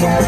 Yeah.